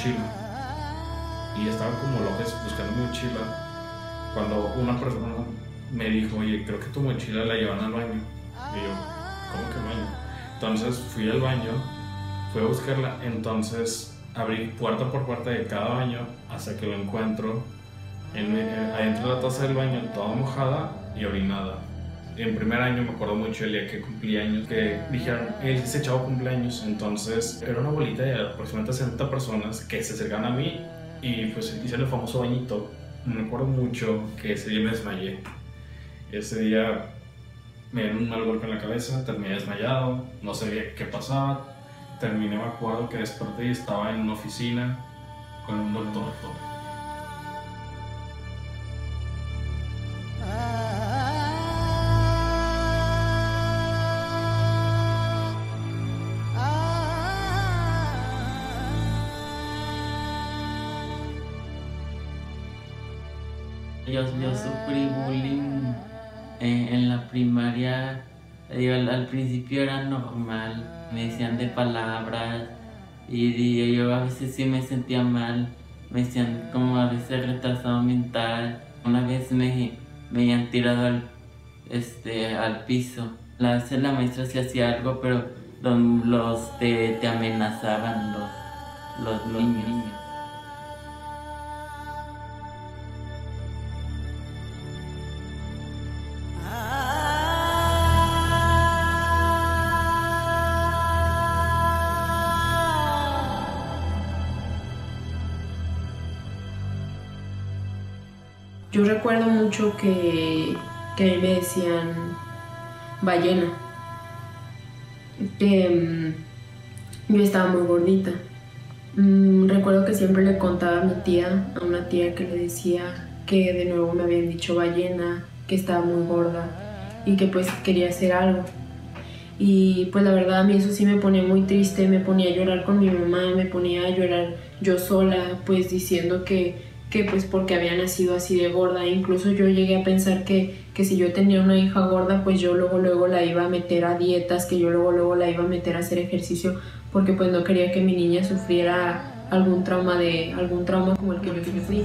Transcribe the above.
mochila y estaba como loco buscando mi mochila cuando una persona me dijo, oye, creo que tu mochila la llevan al baño. Y yo, ¿cómo que baño? Entonces fui al baño, fui a buscarla, entonces abrí puerta por puerta de cada baño hasta que lo encuentro en, eh, adentro de la taza del baño, toda mojada y orinada. En primer año me acuerdo mucho el día que cumplí años, que dijeron, ese chavo cumpleaños, entonces era una bolita de aproximadamente 60 personas que se acercaban a mí y pues hicieron el famoso bañito. Me acuerdo mucho que ese día me desmayé. Ese día me dieron un mal golpe en la cabeza, terminé desmayado, no sabía qué pasaba. Terminé, me acuerdo que desperté y estaba en una oficina con un doctor. Yo, yo sufrí bullying en la primaria. al, principio era normal, me decían de palabras y, yo a veces sí me sentía mal, me decían como a veces retrasado mental. Una vez me, me habían tirado al, este, al piso. A veces la maestra sí hacía algo, pero los, te, te amenazaban los, los niños. Yo recuerdo mucho que, que a mí me decían ballena, que mm, yo estaba muy gordita. Mm, recuerdo que siempre le contaba a mi tía, a una tía que le decía que de nuevo me habían dicho ballena, que estaba muy gorda y que pues quería hacer algo. Y pues la verdad a mí eso sí me ponía muy triste, me ponía a llorar con mi mamá, me ponía a llorar yo sola, pues diciendo que que pues porque había nacido así de gorda. Incluso yo llegué a pensar que, que si yo tenía una hija gorda, pues yo luego luego la iba a meter a dietas, que yo luego luego la iba a meter a hacer ejercicio, porque pues no quería que mi niña sufriera algún trauma de algún trauma como el que yo sufrí.